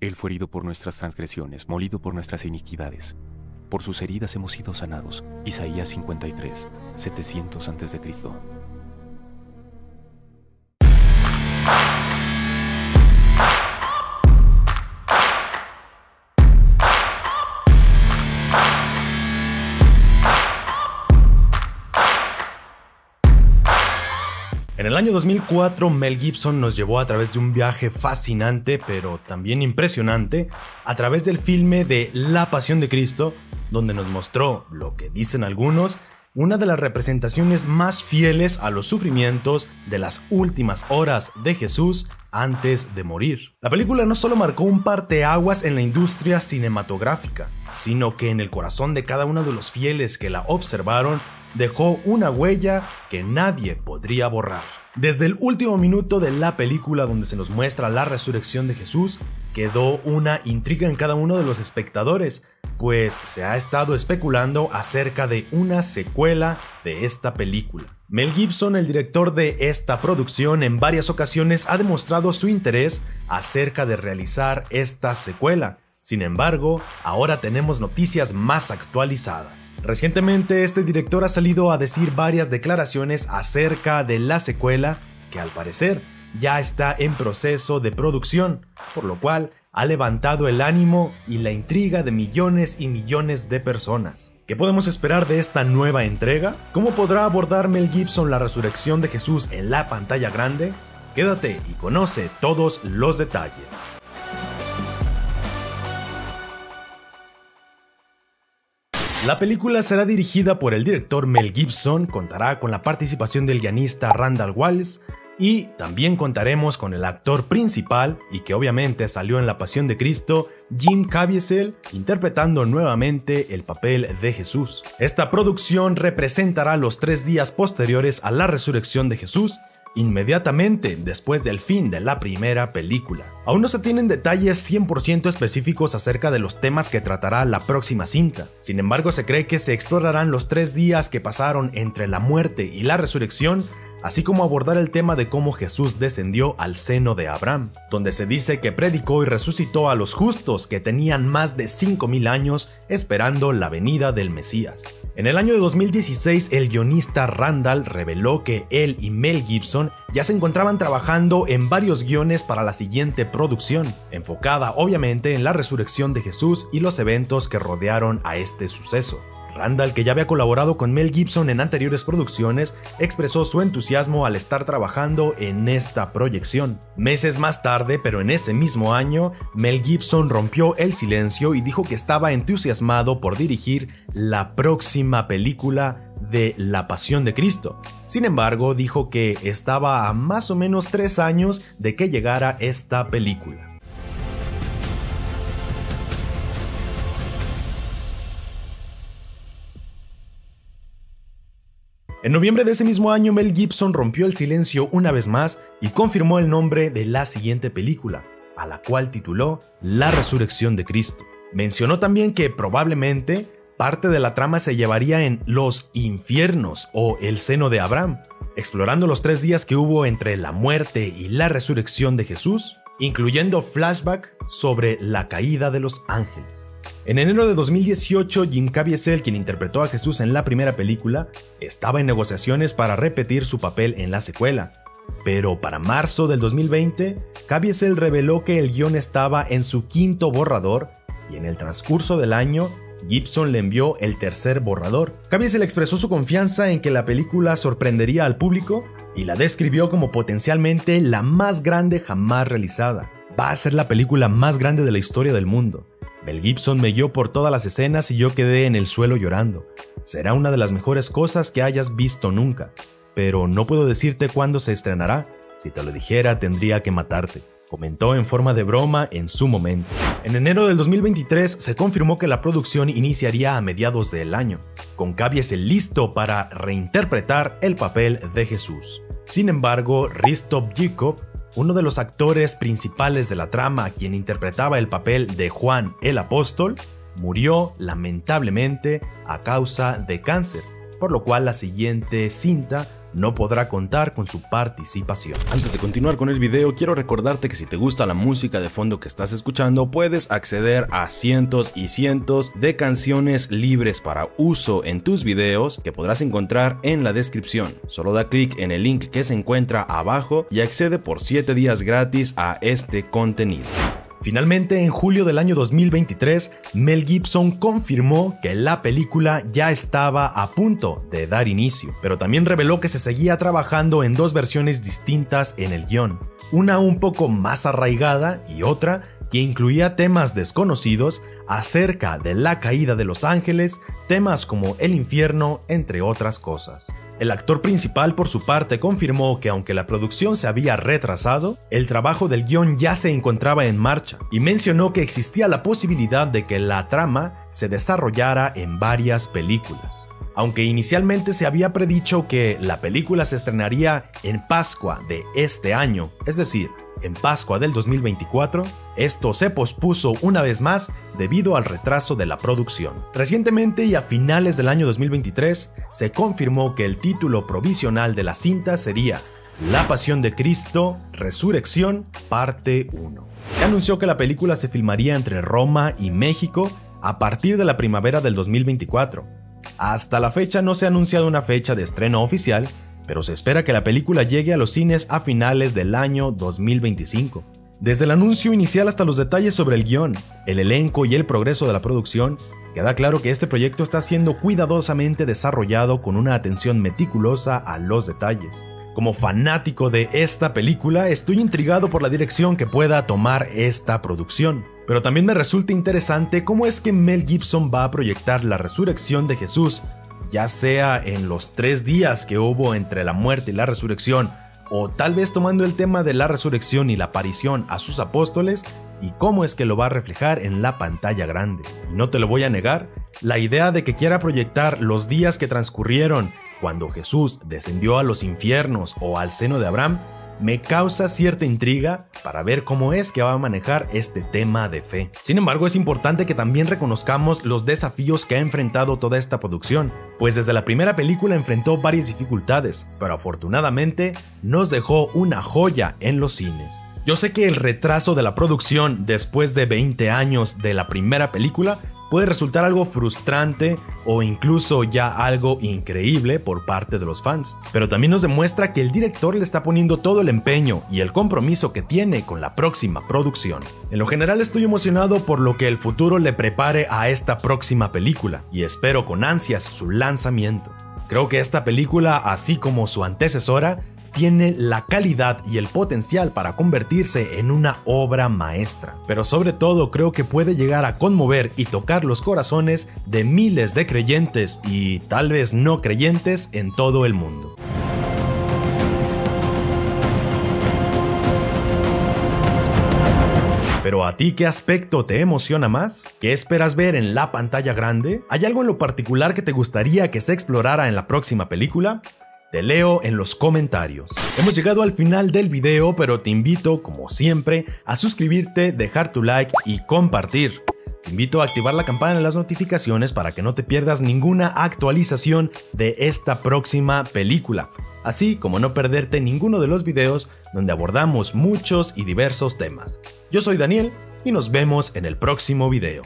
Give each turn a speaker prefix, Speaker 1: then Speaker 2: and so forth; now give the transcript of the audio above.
Speaker 1: Él fue herido por nuestras transgresiones, molido por nuestras iniquidades. Por sus heridas hemos sido sanados. Isaías 53, 700 a.C.
Speaker 2: el año 2004, Mel Gibson nos llevó a través de un viaje fascinante, pero también impresionante, a través del filme de La Pasión de Cristo, donde nos mostró, lo que dicen algunos, una de las representaciones más fieles a los sufrimientos de las últimas horas de Jesús antes de morir. La película no solo marcó un parteaguas en la industria cinematográfica, sino que en el corazón de cada uno de los fieles que la observaron dejó una huella que nadie podría borrar. Desde el último minuto de la película donde se nos muestra la resurrección de Jesús, quedó una intriga en cada uno de los espectadores, pues se ha estado especulando acerca de una secuela de esta película. Mel Gibson, el director de esta producción, en varias ocasiones ha demostrado su interés acerca de realizar esta secuela, sin embargo, ahora tenemos noticias más actualizadas. Recientemente este director ha salido a decir varias declaraciones acerca de la secuela que al parecer ya está en proceso de producción, por lo cual ha levantado el ánimo y la intriga de millones y millones de personas. ¿Qué podemos esperar de esta nueva entrega? ¿Cómo podrá abordar Mel Gibson la resurrección de Jesús en la pantalla grande? Quédate y conoce todos los detalles. La película será dirigida por el director Mel Gibson, contará con la participación del guionista Randall Wallace y también contaremos con el actor principal y que obviamente salió en La Pasión de Cristo, Jim Caviezel, interpretando nuevamente el papel de Jesús. Esta producción representará los tres días posteriores a la resurrección de Jesús inmediatamente después del fin de la primera película. Aún no se tienen detalles 100% específicos acerca de los temas que tratará la próxima cinta, sin embargo se cree que se explorarán los tres días que pasaron entre la muerte y la resurrección así como abordar el tema de cómo Jesús descendió al seno de Abraham, donde se dice que predicó y resucitó a los justos que tenían más de 5.000 años esperando la venida del Mesías. En el año de 2016, el guionista Randall reveló que él y Mel Gibson ya se encontraban trabajando en varios guiones para la siguiente producción, enfocada obviamente en la resurrección de Jesús y los eventos que rodearon a este suceso. Randall, que ya había colaborado con Mel Gibson en anteriores producciones, expresó su entusiasmo al estar trabajando en esta proyección. Meses más tarde, pero en ese mismo año, Mel Gibson rompió el silencio y dijo que estaba entusiasmado por dirigir la próxima película de La Pasión de Cristo. Sin embargo, dijo que estaba a más o menos tres años de que llegara esta película. En noviembre de ese mismo año, Mel Gibson rompió el silencio una vez más y confirmó el nombre de la siguiente película, a la cual tituló La Resurrección de Cristo. Mencionó también que probablemente parte de la trama se llevaría en los infiernos o el seno de Abraham, explorando los tres días que hubo entre la muerte y la resurrección de Jesús, incluyendo flashback sobre la caída de los ángeles. En enero de 2018, Jim Caviezel, quien interpretó a Jesús en la primera película, estaba en negociaciones para repetir su papel en la secuela. Pero para marzo del 2020, Caviezel reveló que el guion estaba en su quinto borrador y en el transcurso del año, Gibson le envió el tercer borrador. Caviezel expresó su confianza en que la película sorprendería al público y la describió como potencialmente la más grande jamás realizada. Va a ser la película más grande de la historia del mundo. Mel Gibson me guió por todas las escenas y yo quedé en el suelo llorando. Será una de las mejores cosas que hayas visto nunca, pero no puedo decirte cuándo se estrenará. Si te lo dijera tendría que matarte, comentó en forma de broma en su momento. En enero del 2023 se confirmó que la producción iniciaría a mediados del año, con el listo para reinterpretar el papel de Jesús. Sin embargo, Ristop Jacob uno de los actores principales de la trama, quien interpretaba el papel de Juan el Apóstol, murió lamentablemente a causa de cáncer, por lo cual la siguiente cinta no podrá contar con su participación. Antes de continuar con el video, quiero recordarte que si te gusta la música de fondo que estás escuchando, puedes acceder a cientos y cientos de canciones libres para uso en tus videos que podrás encontrar en la descripción. Solo da clic en el link que se encuentra abajo y accede por 7 días gratis a este contenido. Finalmente, en julio del año 2023, Mel Gibson confirmó que la película ya estaba a punto de dar inicio, pero también reveló que se seguía trabajando en dos versiones distintas en el guion, una un poco más arraigada y otra que incluía temas desconocidos acerca de la caída de los ángeles, temas como el infierno, entre otras cosas. El actor principal por su parte confirmó que aunque la producción se había retrasado, el trabajo del guion ya se encontraba en marcha y mencionó que existía la posibilidad de que la trama se desarrollara en varias películas. Aunque inicialmente se había predicho que la película se estrenaría en Pascua de este año, es decir, en Pascua del 2024, esto se pospuso una vez más debido al retraso de la producción. Recientemente y a finales del año 2023 se confirmó que el título provisional de la cinta sería La Pasión de Cristo, Resurrección, parte 1. Se anunció que la película se filmaría entre Roma y México a partir de la primavera del 2024. Hasta la fecha no se ha anunciado una fecha de estreno oficial, pero se espera que la película llegue a los cines a finales del año 2025. Desde el anuncio inicial hasta los detalles sobre el guion, el elenco y el progreso de la producción, queda claro que este proyecto está siendo cuidadosamente desarrollado con una atención meticulosa a los detalles. Como fanático de esta película, estoy intrigado por la dirección que pueda tomar esta producción. Pero también me resulta interesante cómo es que Mel Gibson va a proyectar la resurrección de Jesús ya sea en los tres días que hubo entre la muerte y la resurrección, o tal vez tomando el tema de la resurrección y la aparición a sus apóstoles, y cómo es que lo va a reflejar en la pantalla grande. Y no te lo voy a negar, la idea de que quiera proyectar los días que transcurrieron cuando Jesús descendió a los infiernos o al seno de Abraham me causa cierta intriga para ver cómo es que va a manejar este tema de fe. Sin embargo, es importante que también reconozcamos los desafíos que ha enfrentado toda esta producción, pues desde la primera película enfrentó varias dificultades, pero afortunadamente nos dejó una joya en los cines. Yo sé que el retraso de la producción después de 20 años de la primera película puede resultar algo frustrante o incluso ya algo increíble por parte de los fans. Pero también nos demuestra que el director le está poniendo todo el empeño y el compromiso que tiene con la próxima producción. En lo general estoy emocionado por lo que el futuro le prepare a esta próxima película y espero con ansias su lanzamiento. Creo que esta película, así como su antecesora, tiene la calidad y el potencial para convertirse en una obra maestra. Pero sobre todo creo que puede llegar a conmover y tocar los corazones de miles de creyentes y tal vez no creyentes en todo el mundo. Pero a ti, ¿qué aspecto te emociona más? ¿Qué esperas ver en la pantalla grande? ¿Hay algo en lo particular que te gustaría que se explorara en la próxima película? Te leo en los comentarios. Hemos llegado al final del video, pero te invito, como siempre, a suscribirte, dejar tu like y compartir. Te invito a activar la campana de las notificaciones para que no te pierdas ninguna actualización de esta próxima película, así como no perderte ninguno de los videos donde abordamos muchos y diversos temas. Yo soy Daniel y nos vemos en el próximo video.